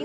O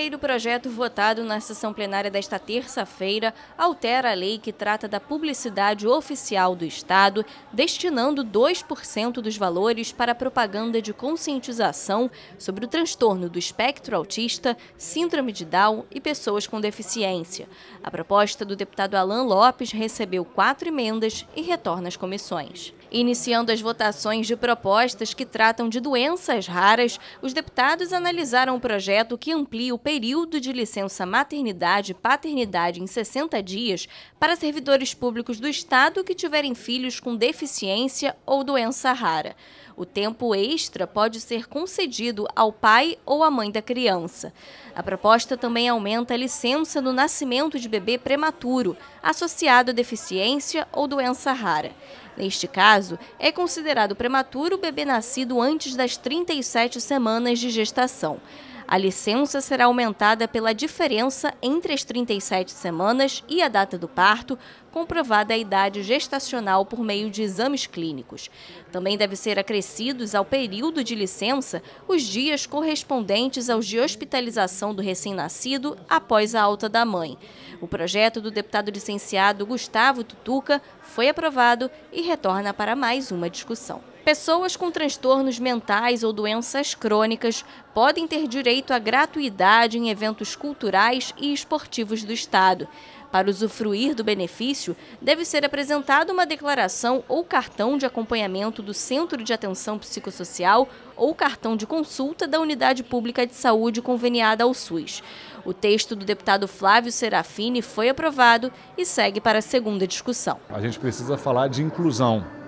primeiro projeto votado na sessão plenária desta terça-feira altera a lei que trata da publicidade oficial do Estado, destinando 2% dos valores para propaganda de conscientização sobre o transtorno do espectro autista, síndrome de Down e pessoas com deficiência. A proposta do deputado Alain Lopes recebeu quatro emendas e retorna às comissões. Iniciando as votações de propostas que tratam de doenças raras, os deputados analisaram o projeto que amplia o período de licença maternidade e paternidade em 60 dias para servidores públicos do Estado que tiverem filhos com deficiência ou doença rara. O tempo extra pode ser concedido ao pai ou à mãe da criança. A proposta também aumenta a licença no nascimento de bebê prematuro, associado a deficiência ou doença rara. Neste caso, é considerado prematuro o bebê nascido antes das 37 semanas de gestação. A licença será aumentada pela diferença entre as 37 semanas e a data do parto, comprovada a idade gestacional por meio de exames clínicos. Também deve ser acrescidos ao período de licença os dias correspondentes aos de hospitalização do recém-nascido após a alta da mãe. O projeto do deputado licenciado Gustavo Tutuca foi aprovado e retorna para mais uma discussão. Pessoas com transtornos mentais ou doenças crônicas podem ter direito à gratuidade em eventos culturais e esportivos do Estado. Para usufruir do benefício, deve ser apresentada uma declaração ou cartão de acompanhamento do Centro de Atenção Psicossocial ou cartão de consulta da Unidade Pública de Saúde conveniada ao SUS. O texto do deputado Flávio Serafini foi aprovado e segue para a segunda discussão. A gente precisa falar de inclusão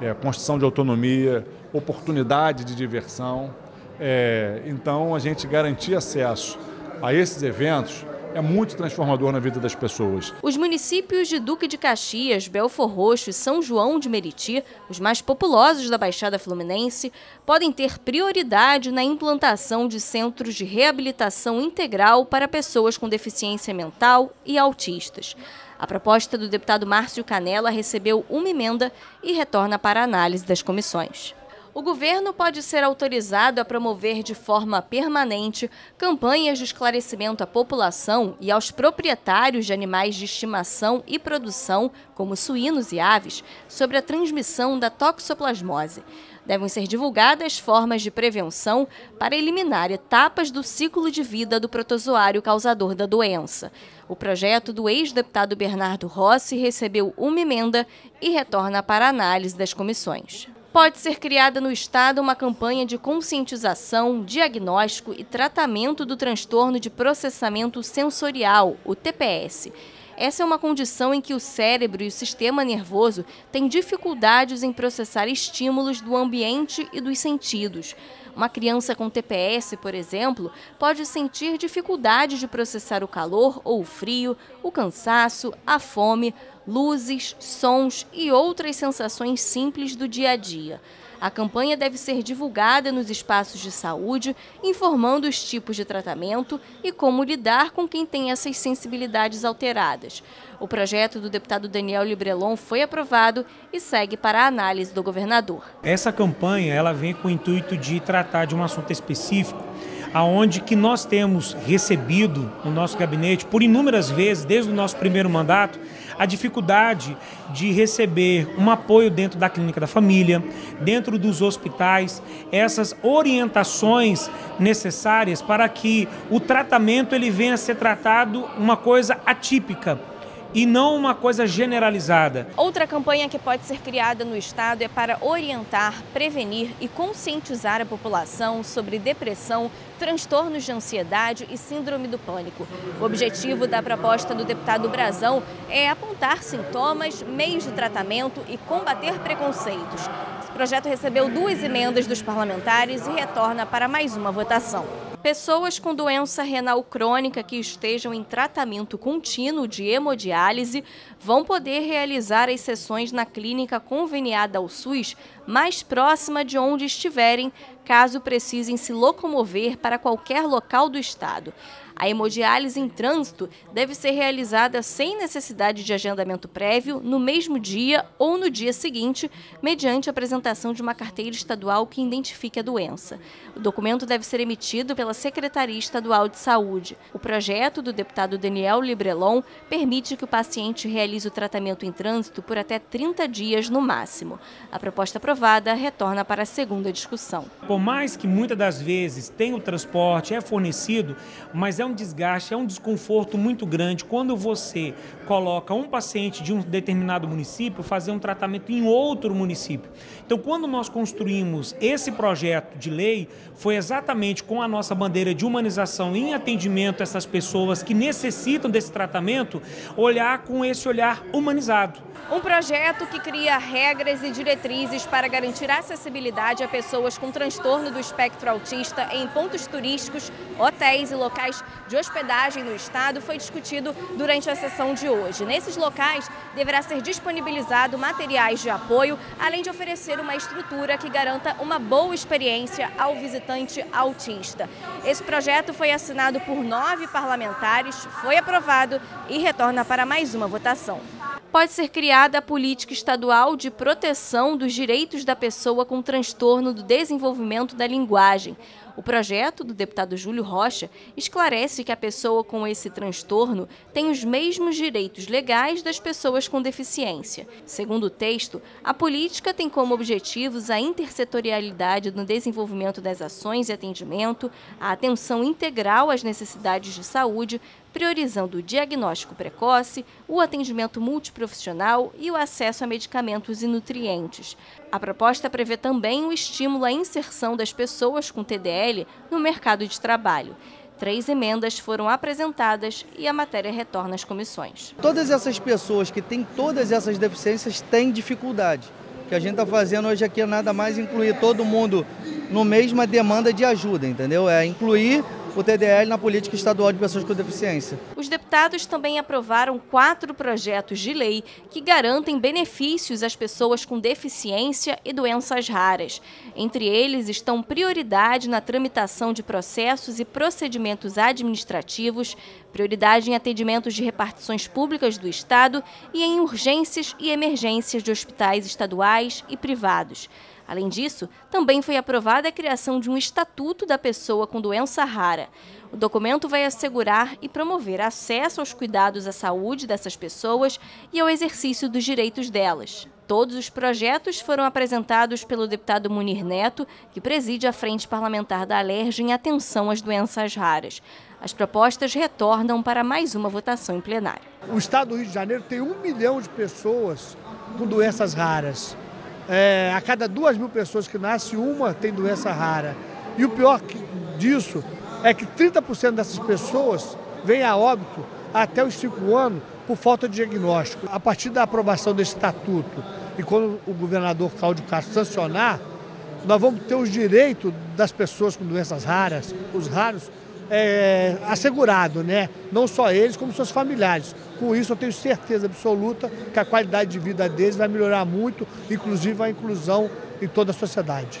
é, construção de autonomia, oportunidade de diversão. É, então, a gente garantir acesso a esses eventos é muito transformador na vida das pessoas. Os municípios de Duque de Caxias, Belfor Roxo e São João de Meriti, os mais populosos da Baixada Fluminense, podem ter prioridade na implantação de centros de reabilitação integral para pessoas com deficiência mental e autistas. A proposta do deputado Márcio Canela recebeu uma emenda e retorna para análise das comissões. O governo pode ser autorizado a promover de forma permanente campanhas de esclarecimento à população e aos proprietários de animais de estimação e produção, como suínos e aves, sobre a transmissão da toxoplasmose. Devem ser divulgadas formas de prevenção para eliminar etapas do ciclo de vida do protozoário causador da doença. O projeto do ex-deputado Bernardo Rossi recebeu uma emenda e retorna para análise das comissões pode ser criada no Estado uma campanha de conscientização, diagnóstico e tratamento do transtorno de processamento sensorial, o TPS. Essa é uma condição em que o cérebro e o sistema nervoso têm dificuldades em processar estímulos do ambiente e dos sentidos. Uma criança com TPS, por exemplo, pode sentir dificuldade de processar o calor ou o frio, o cansaço, a fome, luzes, sons e outras sensações simples do dia a dia. A campanha deve ser divulgada nos espaços de saúde, informando os tipos de tratamento e como lidar com quem tem essas sensibilidades alteradas. O projeto do deputado Daniel Librelon foi aprovado e segue para a análise do governador. Essa campanha ela vem com o intuito de tratar de um assunto específico aonde que nós temos recebido no nosso gabinete por inúmeras vezes desde o nosso primeiro mandato a dificuldade de receber um apoio dentro da clínica da família, dentro dos hospitais, essas orientações necessárias para que o tratamento ele venha a ser tratado uma coisa atípica e não uma coisa generalizada. Outra campanha que pode ser criada no Estado é para orientar, prevenir e conscientizar a população sobre depressão, transtornos de ansiedade e síndrome do pânico. O objetivo da proposta do deputado Brazão é apontar sintomas, meios de tratamento e combater preconceitos. Esse projeto recebeu duas emendas dos parlamentares e retorna para mais uma votação. Pessoas com doença renal crônica que estejam em tratamento contínuo de hemodiálise vão poder realizar as sessões na clínica conveniada ao SUS mais próxima de onde estiverem, caso precisem se locomover para qualquer local do estado. A hemodiálise em trânsito deve ser realizada sem necessidade de agendamento prévio, no mesmo dia ou no dia seguinte, mediante apresentação de uma carteira estadual que identifique a doença. O documento deve ser emitido pela Secretaria Estadual de Saúde. O projeto do deputado Daniel Librelon permite que o paciente realize o tratamento em trânsito por até 30 dias no máximo. A proposta aprovada retorna para a segunda discussão. Por mais que muitas das vezes tenha o transporte, é fornecido, mas é um desgaste, é um desconforto muito grande quando você coloca um paciente de um determinado município fazer um tratamento em outro município. Então, quando nós construímos esse projeto de lei, foi exatamente com a nossa bandeira de humanização em atendimento a essas pessoas que necessitam desse tratamento, olhar com esse olhar humanizado. Um projeto que cria regras e diretrizes para garantir acessibilidade a pessoas com transtorno do espectro autista em pontos turísticos, hotéis e locais de hospedagem no estado foi discutido durante a sessão de hoje. Nesses locais, deverá ser disponibilizado materiais de apoio, além de oferecer uma estrutura que garanta uma boa experiência ao visitante autista. Esse projeto foi assinado por nove parlamentares, foi aprovado e retorna para mais uma votação pode ser criada a política estadual de proteção dos direitos da pessoa com transtorno do desenvolvimento da linguagem. O projeto do deputado Júlio Rocha esclarece que a pessoa com esse transtorno tem os mesmos direitos legais das pessoas com deficiência. Segundo o texto, a política tem como objetivos a intersetorialidade no desenvolvimento das ações e atendimento, a atenção integral às necessidades de saúde, priorizando o diagnóstico precoce, o atendimento multiprofissional e o acesso a medicamentos e nutrientes. A proposta prevê também o estímulo à inserção das pessoas com TDL no mercado de trabalho. Três emendas foram apresentadas e a matéria retorna às comissões. Todas essas pessoas que têm todas essas deficiências têm dificuldade. O que a gente está fazendo hoje aqui é nada mais incluir todo mundo no mesma demanda de ajuda, entendeu? É incluir o TDL na política estadual de pessoas com deficiência. Os deputados também aprovaram quatro projetos de lei que garantem benefícios às pessoas com deficiência e doenças raras. Entre eles estão prioridade na tramitação de processos e procedimentos administrativos, prioridade em atendimentos de repartições públicas do Estado e em urgências e emergências de hospitais estaduais e privados. Além disso, também foi aprovada a criação de um Estatuto da Pessoa com Doença Rara. O documento vai assegurar e promover acesso aos cuidados à saúde dessas pessoas e ao exercício dos direitos delas. Todos os projetos foram apresentados pelo deputado Munir Neto, que preside a Frente Parlamentar da Alerj em atenção às doenças raras. As propostas retornam para mais uma votação em plenário. O estado do Rio de Janeiro tem um milhão de pessoas com doenças raras. É, a cada duas mil pessoas que nasce, uma tem doença rara. E o pior disso é que 30% dessas pessoas vêm a óbito até os 5 anos por falta de diagnóstico. A partir da aprovação desse estatuto e quando o governador Cláudio Castro sancionar, nós vamos ter os direitos das pessoas com doenças raras, os raros, é, assegurado, né? Não só eles, como seus familiares. Com isso, eu tenho certeza absoluta que a qualidade de vida deles vai melhorar muito, inclusive a inclusão em toda a sociedade.